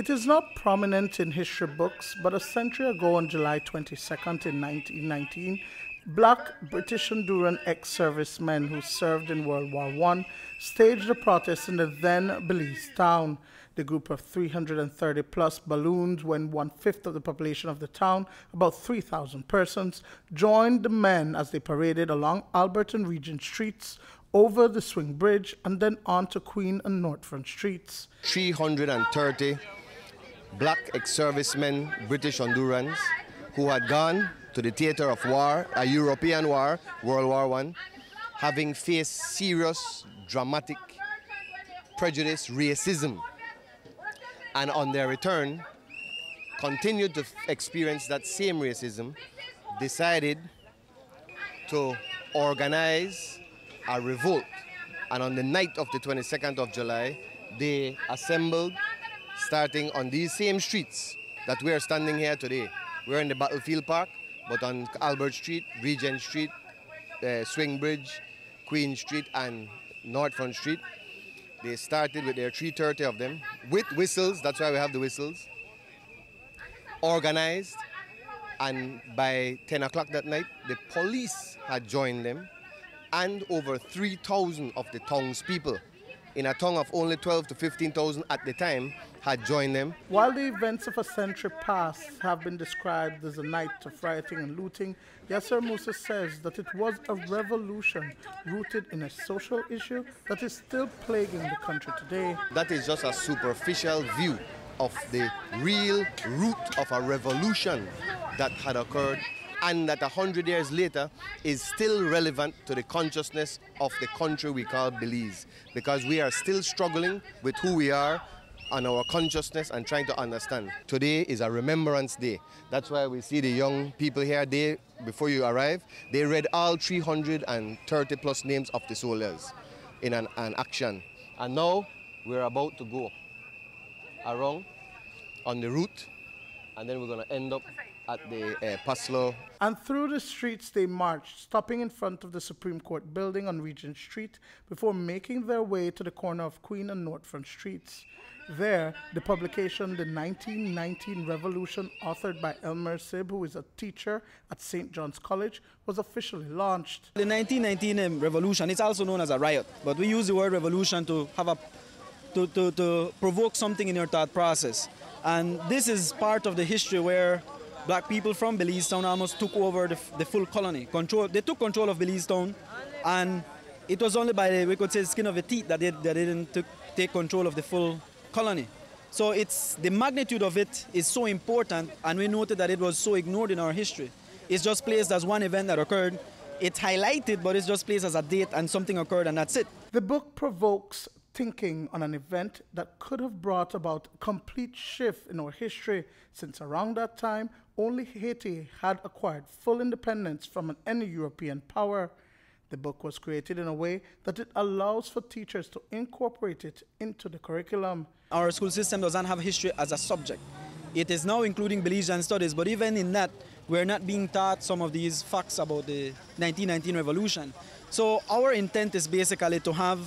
It is not prominent in history books, but a century ago on July 22nd in 1919, black British Honduran ex-servicemen who served in World War I staged a protest in the then Belize town. The group of 330 plus balloons, when one-fifth of the population of the town, about 3,000 persons, joined the men as they paraded along Albert and Regent streets over the Swing Bridge and then on to Queen and Northfront streets. 330 black ex-servicemen, British Hondurans, who had gone to the theater of war, a European war, World War I, having faced serious, dramatic prejudice, racism, and on their return, continued to experience that same racism, decided to organize a revolt. And on the night of the 22nd of July, they assembled starting on these same streets that we are standing here today. We're in the Battlefield Park, but on Albert Street, Regent Street, uh, Swing Bridge, Queen Street, and North Front Street. They started with their 330 of them with whistles, that's why we have the whistles, organized, and by 10 o'clock that night, the police had joined them and over 3,000 of the townspeople in a town of only 12 to 15,000 at the time had joined them. While the events of a century past have been described as a night of rioting and looting, Yasser Musa says that it was a revolution rooted in a social issue that is still plaguing the country today. That is just a superficial view of the real root of a revolution that had occurred and that a hundred years later is still relevant to the consciousness of the country we call Belize because we are still struggling with who we are and our consciousness and trying to understand. Today is a remembrance day. That's why we see the young people here, they, before you arrive, they read all 330 plus names of the soldiers in an, an action. And now we're about to go around on the route and then we're going to end up at the uh, Paslow. And through the streets they marched, stopping in front of the Supreme Court building on Regent Street before making their way to the corner of Queen and Northfront Streets. There, the publication The 1919 Revolution, authored by Elmer Sib, who is a teacher at St. John's College, was officially launched. The 1919 um, revolution, it's also known as a riot, but we use the word revolution to have a to, to, to provoke something in your thought process. And this is part of the history where black people from Belize Town almost took over the, the full colony. Control, they took control of Belize Town, and it was only by, we could say, skin of the teeth that they, they didn't took, take control of the full colony. So it's, the magnitude of it is so important, and we noted that it was so ignored in our history. It's just placed as one event that occurred. It's highlighted, but it's just placed as a date and something occurred, and that's it. The book provokes thinking on an event that could have brought about complete shift in our history since around that time only Haiti had acquired full independence from any European power. The book was created in a way that it allows for teachers to incorporate it into the curriculum. Our school system doesn't have history as a subject. It is now including Belizean studies, but even in that, we're not being taught some of these facts about the 1919 revolution. So our intent is basically to have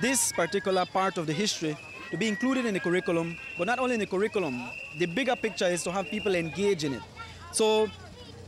this particular part of the history to be included in the curriculum, but not only in the curriculum. The bigger picture is to have people engage in it. So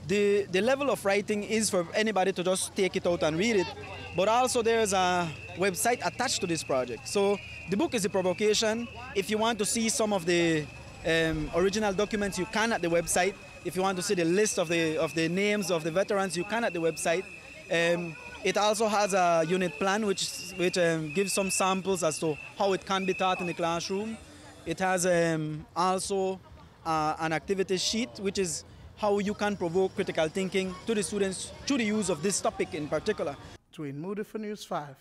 the, the level of writing is for anybody to just take it out and read it, but also there's a website attached to this project. So the book is a provocation. If you want to see some of the um, original documents, you can at the website. If you want to see the list of the, of the names of the veterans, you can at the website. Um, it also has a unit plan which, which um, gives some samples as to how it can be taught in the classroom. It has um, also uh, an activity sheet which is how you can provoke critical thinking to the students through the use of this topic in particular. Duane Moody for News 5.